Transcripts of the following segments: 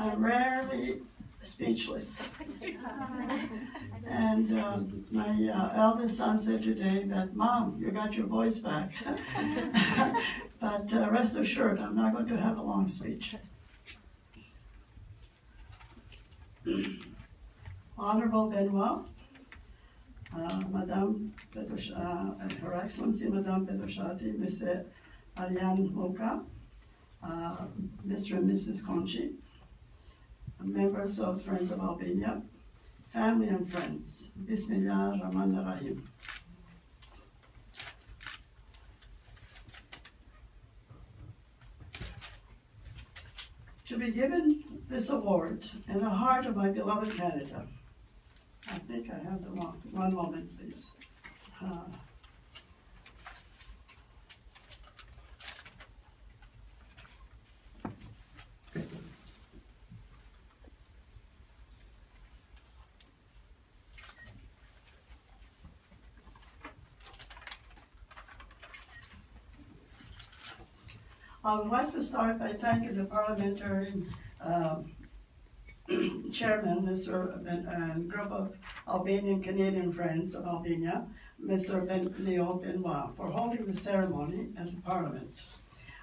I'm rarely speechless. and uh, my uh, eldest son said today that, Mom, you got your voice back. but uh, rest assured, I'm not going to have a long speech. Honorable Benoit, uh, Madame Pedosh, uh, Her Excellency Madame Petoshati, Mr. Ariane Moka, uh, Mr. and Mrs. Conchi, members of Friends of Albania, family and friends. Bismillah Rahman Rahim. To be given this award in the heart of my beloved Canada, I think I have the wrong, one moment, please. Uh, I would like to start by thanking the parliamentary um, chairman, Mr. Ben, and group of Albanian Canadian friends of Albania, Mr. Ben Leo Benoit, for holding the ceremony at the parliament.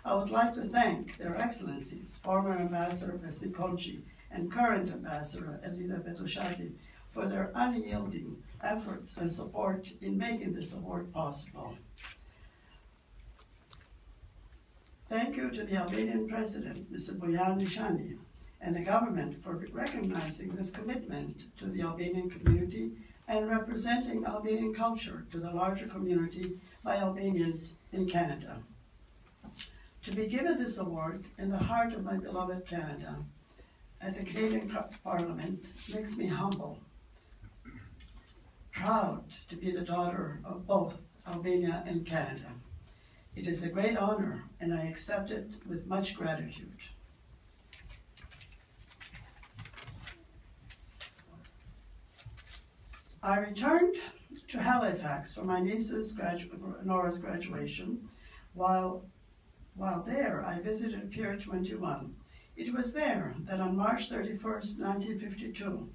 I would like to thank their excellencies, former Ambassador Vesni Conchi and current Ambassador Elida Petoshati, for their unyielding efforts and support in making this award possible. Thank you to the Albanian President, Mr. Bujar Nishani, and the government for recognizing this commitment to the Albanian community and representing Albanian culture to the larger community by Albanians in Canada. To be given this award in the heart of my beloved Canada at the Canadian Parliament makes me humble, proud to be the daughter of both Albania and Canada. It is a great honor, and I accept it with much gratitude. I returned to Halifax for my niece's gradu Nora's graduation. While, while there, I visited Pier 21. It was there that on March 31st, 1952,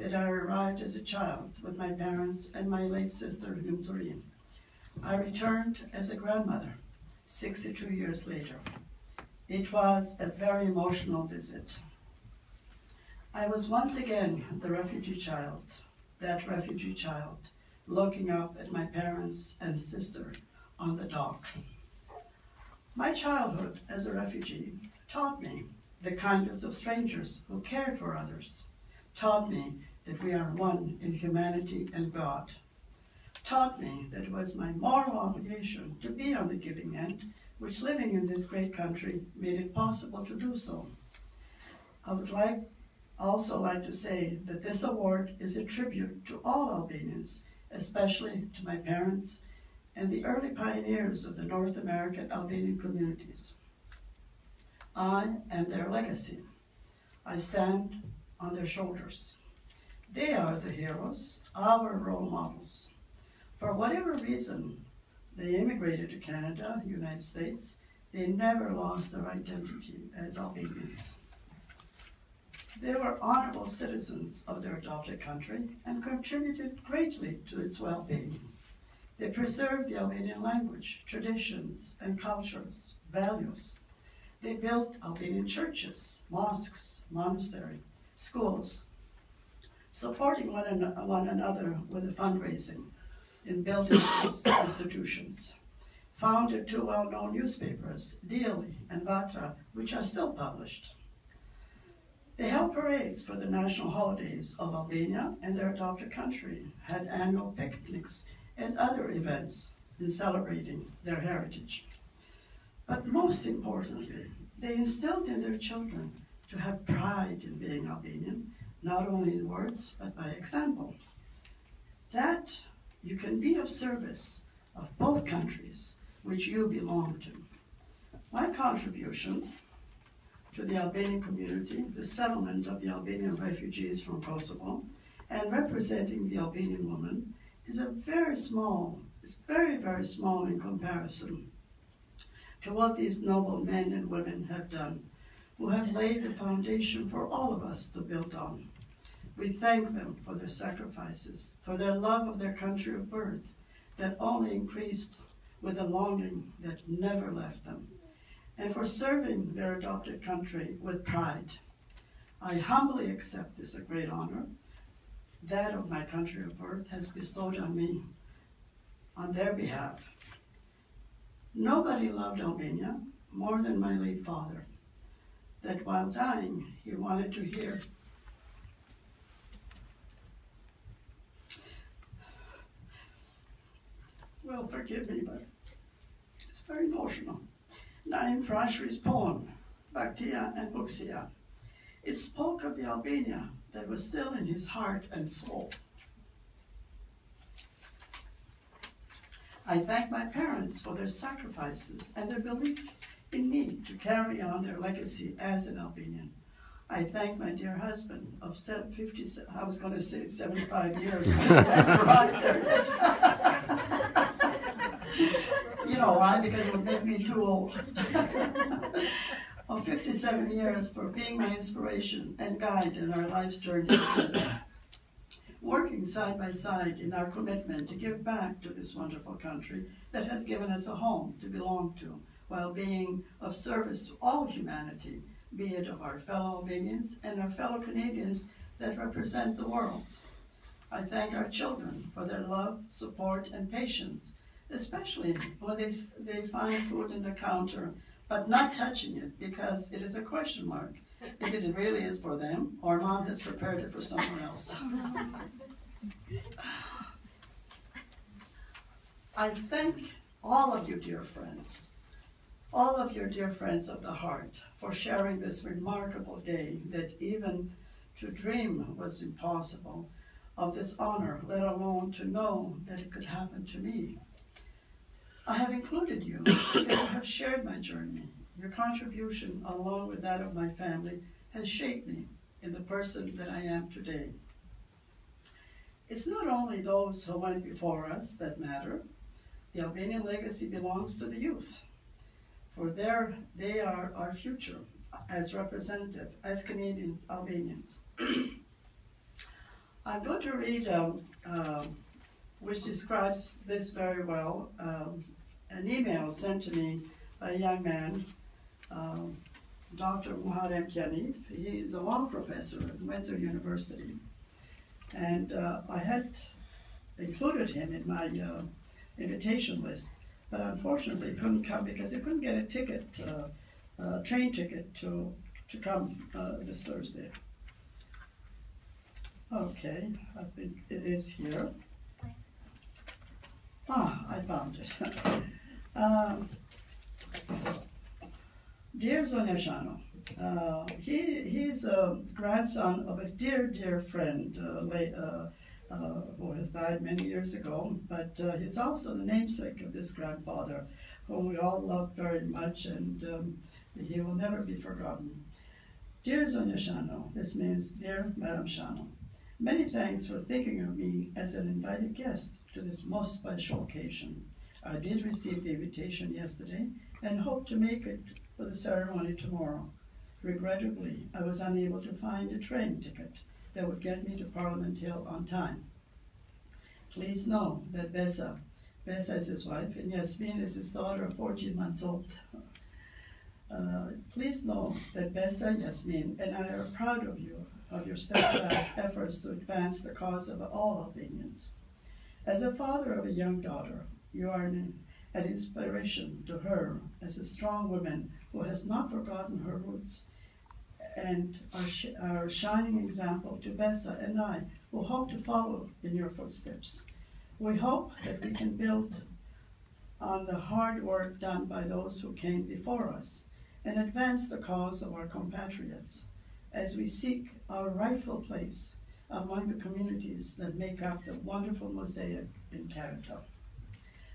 that I arrived as a child with my parents and my late sister, Numturin. I returned as a grandmother 62 years later. It was a very emotional visit. I was once again the refugee child, that refugee child, looking up at my parents and sister on the dock. My childhood as a refugee taught me the kindness of strangers who cared for others, taught me that we are one in humanity and God taught me that it was my moral obligation to be on the giving end, which living in this great country made it possible to do so. I would like also like to say that this award is a tribute to all Albanians, especially to my parents and the early pioneers of the North American Albanian communities. I am their legacy. I stand on their shoulders. They are the heroes, our role models. For whatever reason, they immigrated to Canada, United States. They never lost their identity as Albanians. They were honorable citizens of their adopted country and contributed greatly to its well-being. They preserved the Albanian language, traditions, and cultures, values. They built Albanian churches, mosques, monasteries, schools, supporting one, an one another with the fundraising in building institutions. Founded two well-known newspapers, Dielli and Vatra, which are still published. They held parades for the national holidays of Albania and their adopted country, had annual picnics and other events in celebrating their heritage. But most importantly, they instilled in their children to have pride in being Albanian, not only in words, but by example. That you can be of service of both countries which you belong to. My contribution to the Albanian community, the settlement of the Albanian refugees from Kosovo, and representing the Albanian woman is a very small, it's very, very small in comparison to what these noble men and women have done who have laid the foundation for all of us to build on. We thank them for their sacrifices, for their love of their country of birth that only increased with a longing that never left them, and for serving their adopted country with pride. I humbly accept this a great honor that of my country of birth has bestowed on me on their behalf. Nobody loved Albania more than my late father, that while dying, he wanted to hear Well, forgive me, but it's very emotional. Naim Frasheri's poem, Bactia and Buxia. It spoke of the Albania that was still in his heart and soul. I thank my parents for their sacrifices and their belief in me to carry on their legacy as an Albanian. I thank my dear husband of 50, I was going to say 75 years. you know why? Because it would make me too old. of 57 years for being my inspiration and guide in our life's journey. Working side by side in our commitment to give back to this wonderful country that has given us a home to belong to, while being of service to all humanity, be it of our fellow Albanians and our fellow Canadians that represent the world. I thank our children for their love, support, and patience especially when they, they find food in the counter, but not touching it because it is a question mark if it really is for them or mom has prepared it for someone else. I thank all of you, dear friends, all of your dear friends of the heart, for sharing this remarkable day that even to dream was impossible of this honor, let alone to know that it could happen to me. I have included you because you have shared my journey. Your contribution, along with that of my family, has shaped me in the person that I am today. It's not only those who went before us that matter. The Albanian legacy belongs to the youth, for their, they are our future as representative, as Canadian Albanians. I'm going to read, um, uh, which describes this very well, um, an email sent to me by a young man, um, Dr. Muharrem Kianif. He is a law professor at Windsor University. And uh, I had included him in my uh, invitation list, but unfortunately couldn't come because he couldn't get a ticket, uh, train ticket to, to come uh, this Thursday. Okay, I think it is here. Ah, I found it. Um, dear Zonyashano, uh, he, he's a grandson of a dear, dear friend uh, late, uh, who has died many years ago, but uh, he's also the namesake of this grandfather, whom we all love very much, and um, he will never be forgotten. Dear Zonyashano, this means Dear Madam Shano, many thanks for thinking of me as an invited guest to this most special occasion. I did receive the invitation yesterday and hope to make it for the ceremony tomorrow. Regrettably, I was unable to find a train ticket that would get me to Parliament Hill on time. Please know that Bessa, Bessa is his wife, and Yasmin is his daughter of 14 months old. Uh, please know that Bessa, Yasmin, and I are proud of you, of your steadfast efforts to advance the cause of all Albanians. As a father of a young daughter, you are an, an inspiration to her as a strong woman who has not forgotten her roots and are, sh are a shining example to Bessa and I, who hope to follow in your footsteps. We hope that we can build on the hard work done by those who came before us and advance the cause of our compatriots as we seek our rightful place among the communities that make up the wonderful mosaic in Canada.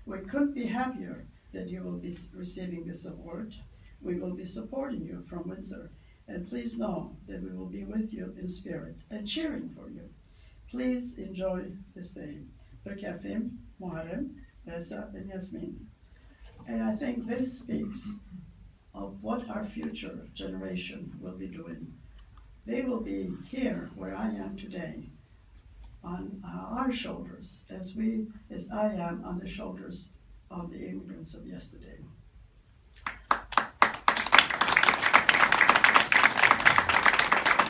We couldn't be happier that you will be receiving this award. We will be supporting you from Windsor, and please know that we will be with you in spirit and cheering for you. Please enjoy this day. Berkafim, Muharrem, Bessa, and Yasmin. And I think this speaks of what our future generation will be doing. They will be here where I am today on our shoulders as we, as I am on the shoulders of the immigrants of yesterday.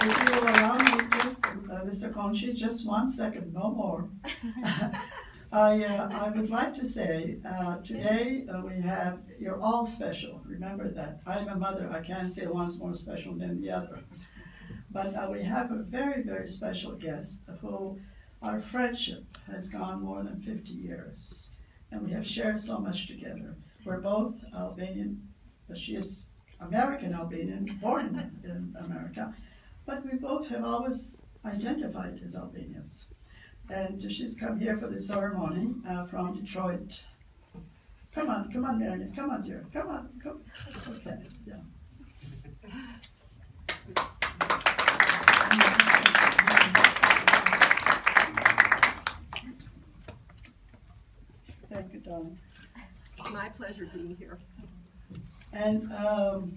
If you allow me just, uh, Mr. Conchi, just one second, no more. I, uh, I would like to say, uh, today uh, we have, you're all special, remember that. I'm a mother, I can't say one's more special than the other. But uh, we have a very, very special guest who, our friendship has gone more than 50 years. And we have shared so much together. We're both Albanian, but she is American Albanian, born in America. But we both have always identified as Albanians. And she's come here for the ceremony uh, from Detroit. Come on, come on, Marion, come on, dear, come on, come. Okay, yeah. Thank you, Don. It's my pleasure being here. And um,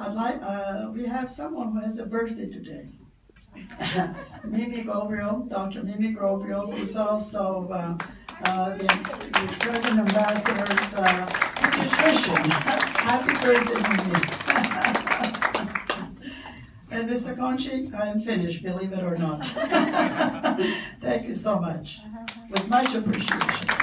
I'd like, uh, we have someone who has a birthday today. Mimi Gabriel, Dr. Mimi Gabriel, who's also uh, uh, the, the present ambassador's uh. Happy birthday, Mimi. and Mr. Conchi, I am finished, believe it or not. Thank you so much. With much appreciation.